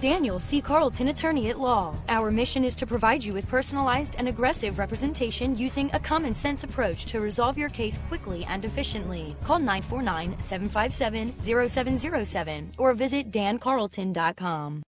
Daniel C. Carlton, attorney at law. Our mission is to provide you with personalized and aggressive representation using a common sense approach to resolve your case quickly and efficiently. Call 949 757 0707 or visit dancarlton.com.